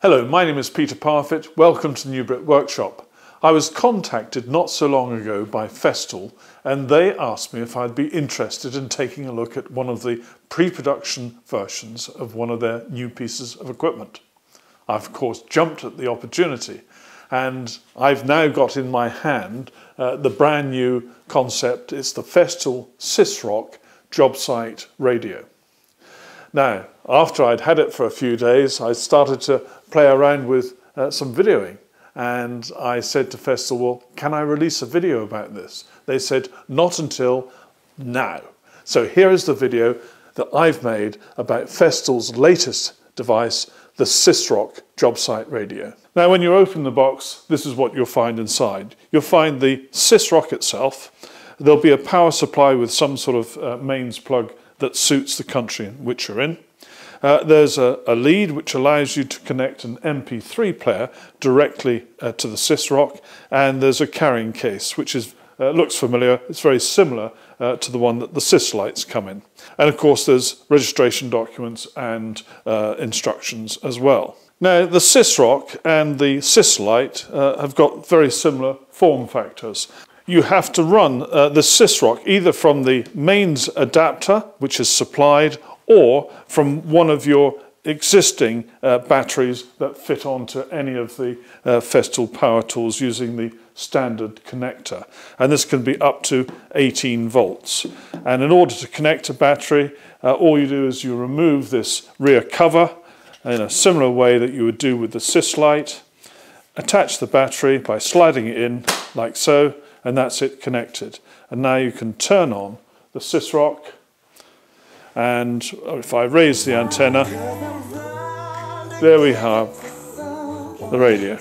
Hello, my name is Peter Parfitt. Welcome to the New Brit Workshop. I was contacted not so long ago by Festool and they asked me if I'd be interested in taking a look at one of the pre-production versions of one of their new pieces of equipment. I've of course jumped at the opportunity and I've now got in my hand uh, the brand new concept. It's the Festool Sysrock job site radio. Now, after I'd had it for a few days, I started to play around with uh, some videoing. And I said to Festool, well, can I release a video about this? They said, not until now. So here is the video that I've made about Festool's latest device, the Sysrock job site radio. Now, when you open the box, this is what you'll find inside. You'll find the Sysrock itself. There'll be a power supply with some sort of uh, mains plug that suits the country in which you're in. Uh, there's a, a, lead which allows you to connect an MP3 player directly uh, to the Sysrock, and there's a carrying case which is uh, looks familiar. It's very similar uh, to the one that the Sys lights come in. And of course, there's registration documents and uh, instructions as well. Now, the Sysrock and the Syslite uh, have got very similar form factors you have to run uh, the Sysrock either from the mains adapter, which is supplied, or from one of your existing uh, batteries that fit onto any of the uh, Festool power tools using the standard connector. And this can be up to 18 volts. And in order to connect a battery, uh, all you do is you remove this rear cover in a similar way that you would do with the Syslite, attach the battery by sliding it in like so, and that's it connected. And now you can turn on the Sysrock and if I raise the antenna, there we have the radio.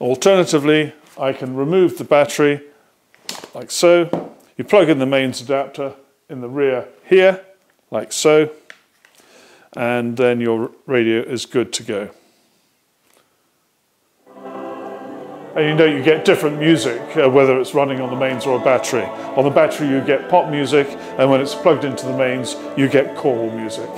Alternatively, I can remove the battery like so. You plug in the mains adapter in the rear here, like so, and then your radio is good to go. And you know you get different music, uh, whether it's running on the mains or a battery. On the battery you get pop music, and when it's plugged into the mains, you get choral music.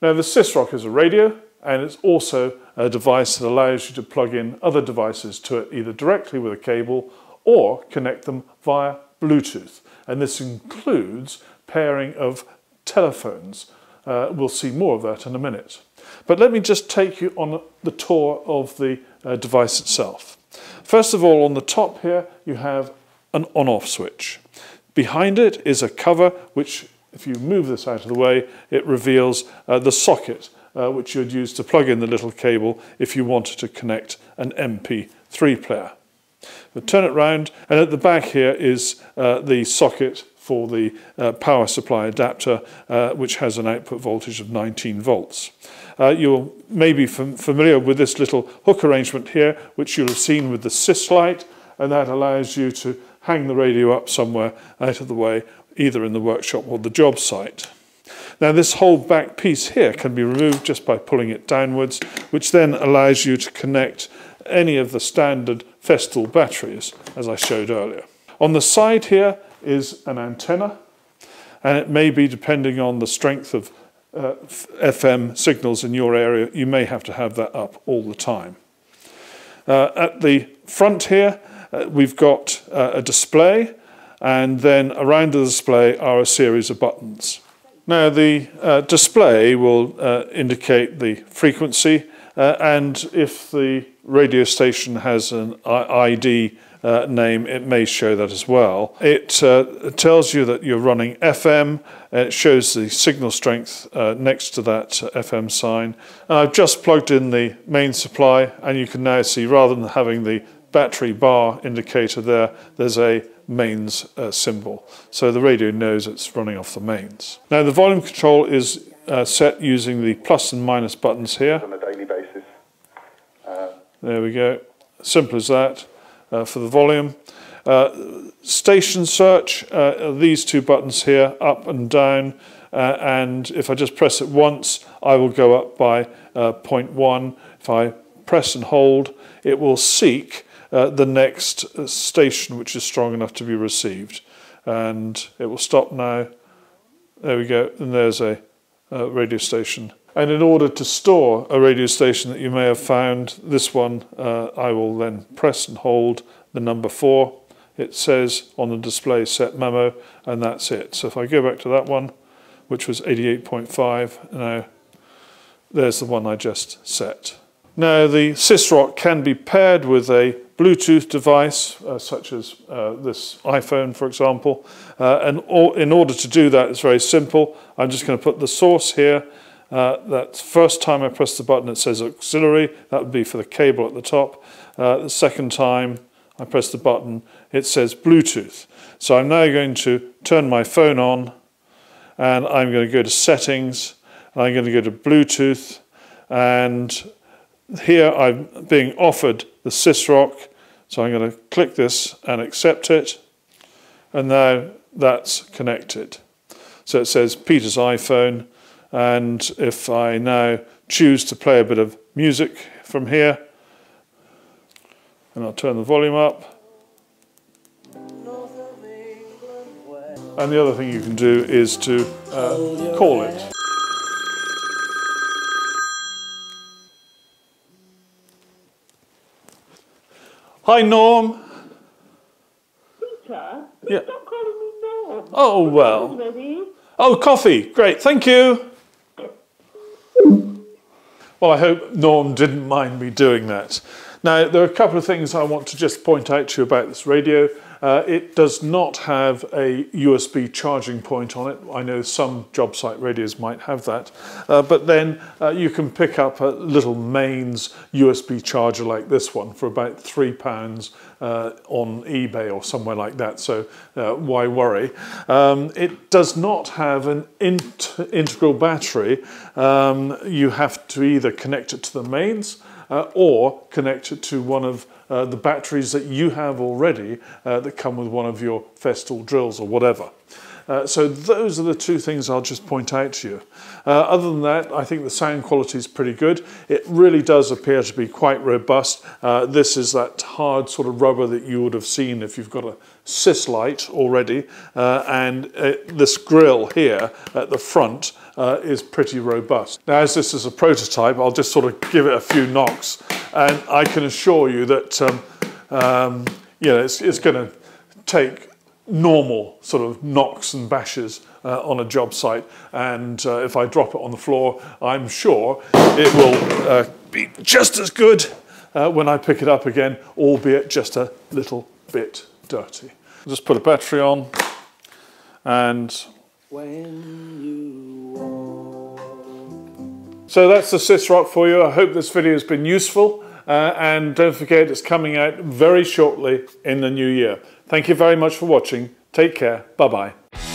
Now the Sysrock is a radio, and it's also a device that allows you to plug in other devices to it, either directly with a cable or connect them via Bluetooth. And this includes pairing of telephones. Uh, we'll see more of that in a minute. But let me just take you on the tour of the uh, device itself. First of all, on the top here, you have an on-off switch. Behind it is a cover which, if you move this out of the way, it reveals uh, the socket uh, which you'd use to plug in the little cable if you wanted to connect an MP3 player. Turn it round, and at the back here is uh, the socket for the uh, power supply adapter, uh, which has an output voltage of 19 volts. Uh, you'll maybe fam familiar with this little hook arrangement here, which you'll have seen with the Syslite, and that allows you to hang the radio up somewhere out of the way, either in the workshop or the job site. Now this whole back piece here can be removed just by pulling it downwards, which then allows you to connect any of the standard Festool batteries, as I showed earlier. On the side here, is an antenna, and it may be depending on the strength of uh, FM signals in your area, you may have to have that up all the time. Uh, at the front here, uh, we've got uh, a display, and then around the display are a series of buttons. Now, the uh, display will uh, indicate the frequency, and if the radio station has an ID uh, name, it may show that as well. It uh, tells you that you're running FM, and it shows the signal strength uh, next to that FM sign. And I've just plugged in the main supply, and you can now see rather than having the battery bar indicator there, there's a mains uh, symbol. So the radio knows it's running off the mains. Now the volume control is uh, set using the plus and minus buttons here. On a daily basis. There we go. Simple as that for the volume. Uh, station search, uh, these two buttons here, up and down, uh, and if I just press it once, I will go up by uh, 0.1. If I press and hold, it will seek uh, the next station which is strong enough to be received. And it will stop now. There we go, and there's a radio station And in order to store a radio station that you may have found, this one, uh, I will then press and hold the number four. It says on the display set memo, and that's it. So if I go back to that one, which was 88.5, now there's the one I just set. Now the SysRock can be paired with a Bluetooth device, uh, such as uh, this iPhone, for example. Uh, and in order to do that, it's very simple. I'm just going to put the source here. Uh, that first time I press the button, it says auxiliary. That would be for the cable at the top. Uh, the second time I press the button, it says Bluetooth. So I'm now going to turn my phone on and I'm going to go to settings and I'm going to go to Bluetooth and here I'm being offered the SysRock, so I'm going to click this and accept it, and now that's connected. So it says Peter's iPhone, and if I now choose to play a bit of music from here, and I'll turn the volume up. And the other thing you can do is to uh, call it. Hi, Norm. Peter, Yeah. stop calling me Norm. Oh, well. Oh, coffee. Great. Thank you. Well, I hope Norm didn't mind me doing that. Now, there are a couple of things I want to just point out to you about this radio. Uh, it does not have a USB charging point on it. I know some job site radios might have that, uh, but then uh, you can pick up a little mains USB charger like this one for about three pounds uh, on eBay or somewhere like that. So uh, why worry? Um, it does not have an int integral battery. Um, you have to either connect it to the mains uh, or connect it to one of uh, the batteries that you have already uh, that come with one of your Festool drills or whatever. Uh, so those are the two things I'll just point out to you. Uh, other than that, I think the sound quality is pretty good. It really does appear to be quite robust. Uh, this is that hard sort of rubber that you would have seen if you've got a Syslite already. Uh, and uh, this grill here at the front is pretty robust. Now, as this is a prototype, I'll just sort of give it a few knocks, and I can assure you that um, um, you know it's, it's going to take normal sort of knocks and bashes uh, on a job site, and uh, if I drop it on the floor, I'm sure it will uh, be just as good uh, when I pick it up again, albeit just a little bit dirty. Just put a battery on, and So that's the SysRock for you. I hope this video has been useful. Uh, and don't forget, it's coming out very shortly in the new year. Thank you very much for watching. Take care. Bye bye.